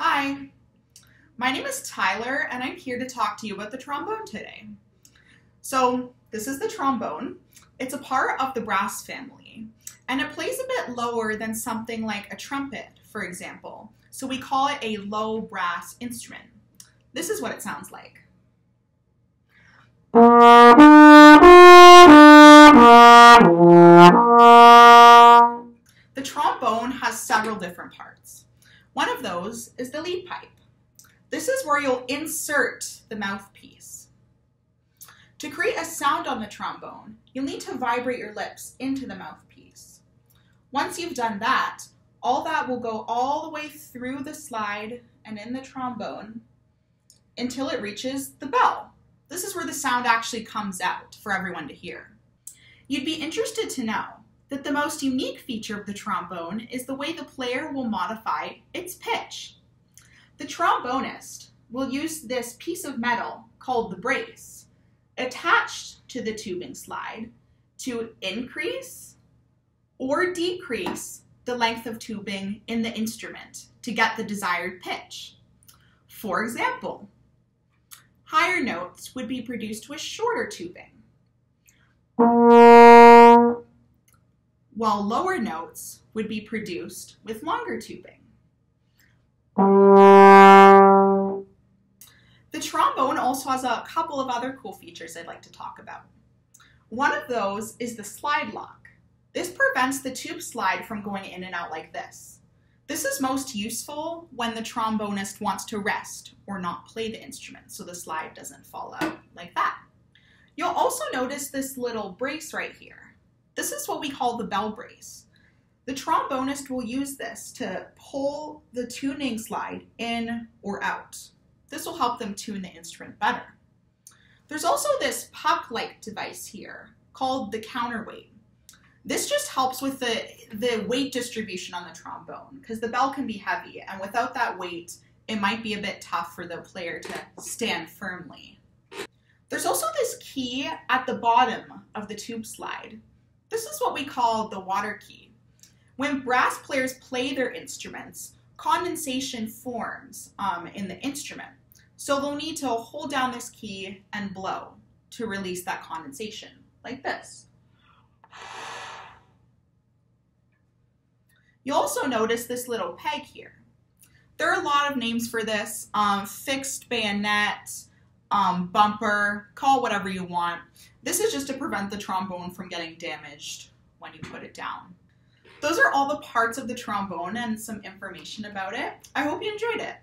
Hi, my name is Tyler and I'm here to talk to you about the trombone today. So this is the trombone. It's a part of the brass family and it plays a bit lower than something like a trumpet, for example. So we call it a low brass instrument. This is what it sounds like. The trombone has several different parts. One of those is the lead pipe. This is where you'll insert the mouthpiece. To create a sound on the trombone, you'll need to vibrate your lips into the mouthpiece. Once you've done that, all that will go all the way through the slide and in the trombone until it reaches the bell. This is where the sound actually comes out for everyone to hear. You'd be interested to know that the most unique feature of the trombone is the way the player will modify its pitch. The trombonist will use this piece of metal called the brace attached to the tubing slide to increase or decrease the length of tubing in the instrument to get the desired pitch. For example, higher notes would be produced with shorter tubing while lower notes would be produced with longer tubing. The trombone also has a couple of other cool features I'd like to talk about. One of those is the slide lock. This prevents the tube slide from going in and out like this. This is most useful when the trombonist wants to rest or not play the instrument so the slide doesn't fall out like that. You'll also notice this little brace right here. This is what we call the bell brace. The trombonist will use this to pull the tuning slide in or out. This will help them tune the instrument better. There's also this puck-like device here called the counterweight. This just helps with the, the weight distribution on the trombone because the bell can be heavy and without that weight, it might be a bit tough for the player to stand firmly. There's also this key at the bottom of the tube slide. This is what we call the water key. When brass players play their instruments, condensation forms um, in the instrument. So they'll need to hold down this key and blow to release that condensation, like this. You'll also notice this little peg here. There are a lot of names for this, um, fixed bayonet, um, bumper, call whatever you want. This is just to prevent the trombone from getting damaged when you put it down. Those are all the parts of the trombone and some information about it. I hope you enjoyed it.